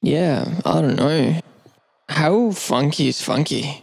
Yeah, I don't know. How funky is funky?